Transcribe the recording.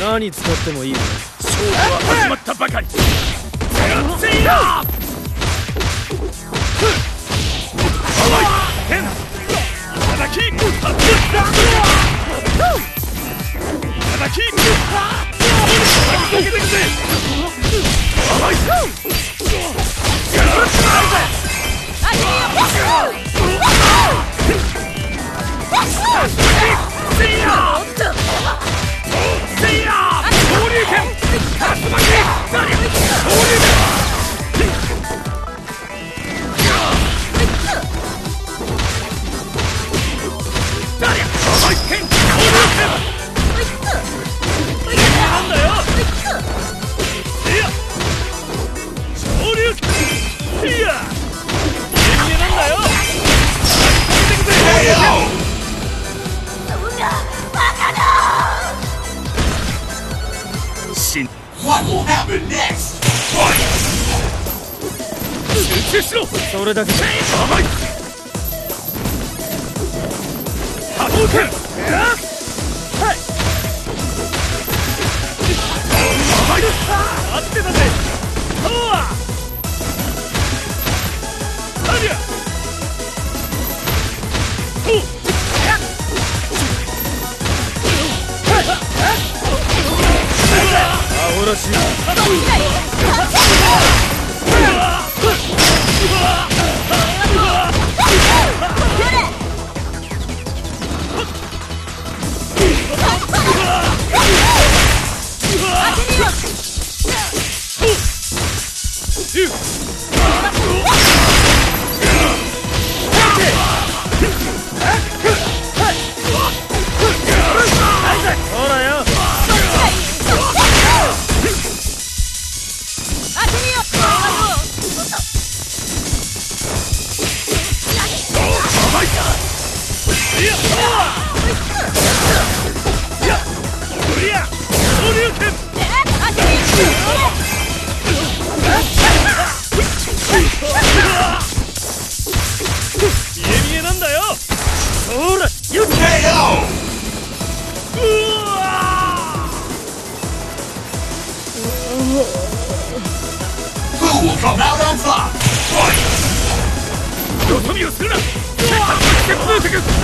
何使ってもいい。勝負は始まったばかり。See! 信集中しろ。それだけ。じゃ甘い。拳し。い Fight! 望みをするな鉄の敵